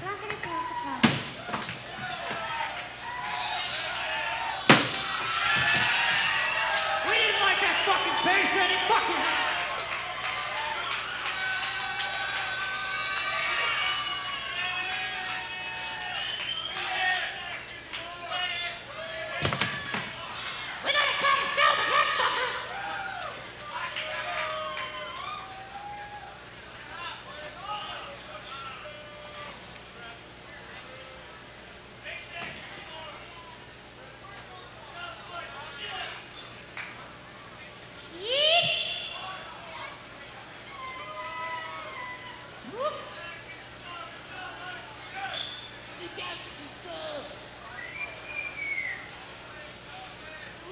Bye.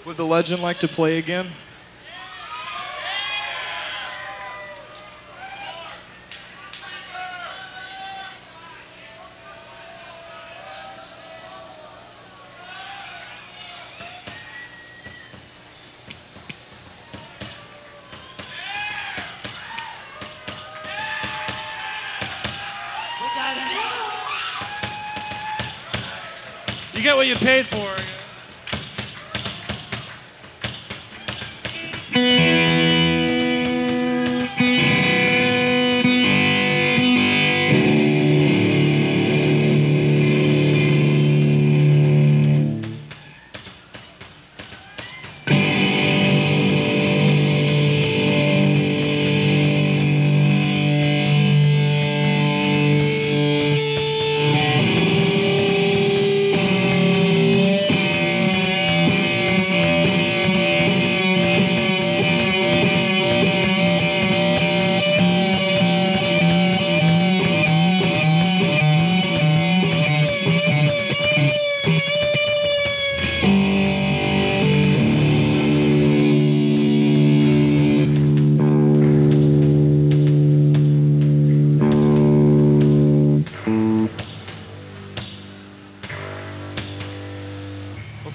Would the legend like to play again? You get what you paid for.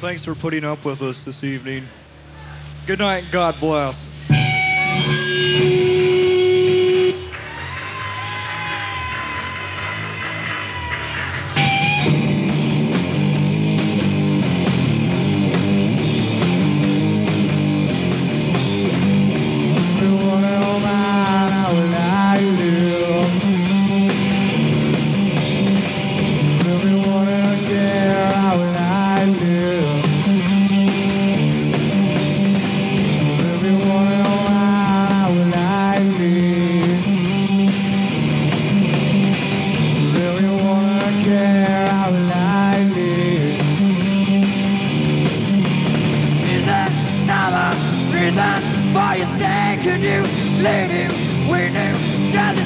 Thanks for putting up with us this evening. Good night. God bless.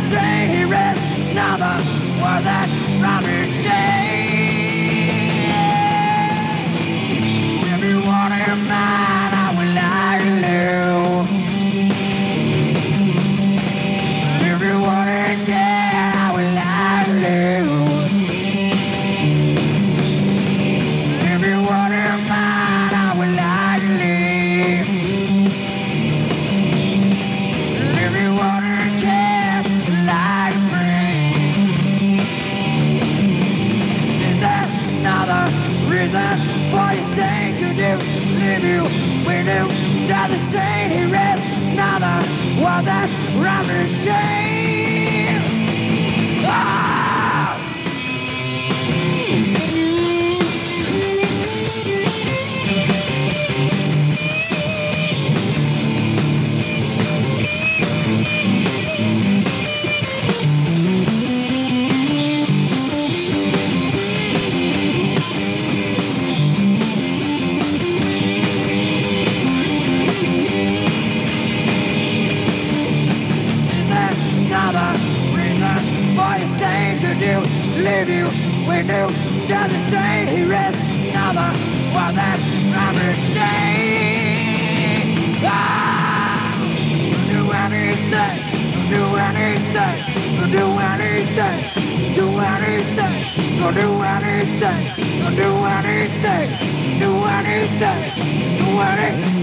train wreck, another word that robbers share. Reason for your staying could you leave you we knew share the stain he read another one that round shame knew share the same he read another one that rubber shame ah! do anything do anything do anything do anything go do anything go do anything do anything do anything